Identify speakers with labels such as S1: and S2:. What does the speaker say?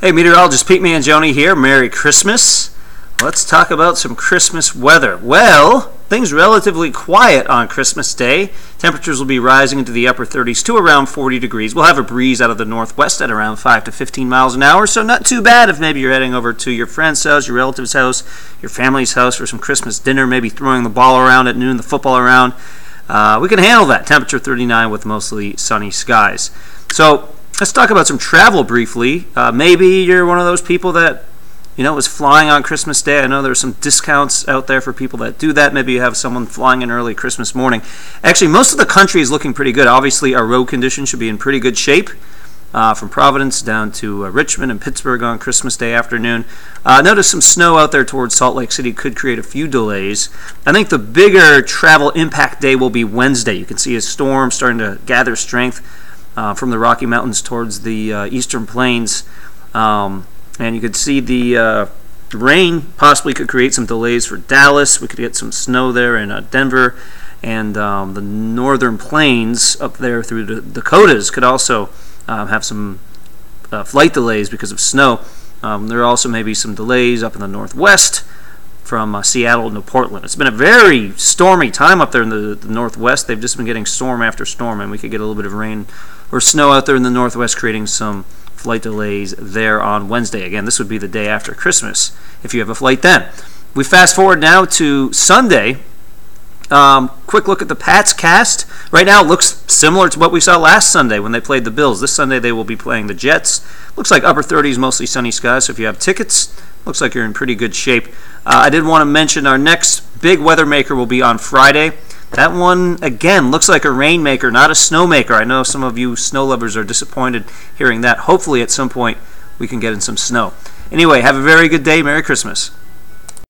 S1: Hey, meteorologist Pete Mangione here. Merry Christmas. Let's talk about some Christmas weather. Well, things relatively quiet on Christmas Day. Temperatures will be rising into the upper 30s to around 40 degrees. We'll have a breeze out of the northwest at around 5 to 15 miles an hour, so not too bad if maybe you're heading over to your friend's house, your relative's house, your family's house for some Christmas dinner, maybe throwing the ball around at noon, the football around. Uh, we can handle that. Temperature 39 with mostly sunny skies. So, let's talk about some travel briefly. Uh, maybe you're one of those people that you know is flying on Christmas Day. I know there's some discounts out there for people that do that. Maybe you have someone flying in early Christmas morning. Actually, most of the country is looking pretty good. Obviously, our road conditions should be in pretty good shape. Uh, from Providence down to uh, Richmond and Pittsburgh on Christmas Day afternoon. Uh, notice some snow out there towards Salt Lake City could create a few delays. I think the bigger travel impact day will be Wednesday. You can see a storm starting to gather strength uh, from the Rocky Mountains towards the uh, eastern plains. Um, and you could see the uh, rain possibly could create some delays for Dallas. We could get some snow there in uh, Denver. And um, the northern plains up there through the Dakotas could also um, have some uh, flight delays because of snow. Um, there also maybe some delays up in the northwest from uh, Seattle to Portland. It's been a very stormy time up there in the, the, northwest. They've just been getting storm after storm, and we could get a little bit of rain or snow out there in the northwest, creating some flight delays there on Wednesday. Again, this would be the day after Christmas if you have a flight then. We fast forward now to Sunday. Um, quick look at the Pats cast. Right now, it looks similar to what we saw last Sunday when they played the Bills. This Sunday, they will be playing the Jets. Looks like upper 30s, mostly sunny skies. So if you have tickets, looks like you're in pretty good shape. Uh, I did want to mention our next big weather maker will be on Friday. That one, again, looks like a rainmaker, not a snowmaker. I know some of you snow lovers are disappointed hearing that. Hopefully, at some point, we can get in some snow. Anyway, have a very good day. Merry Christmas.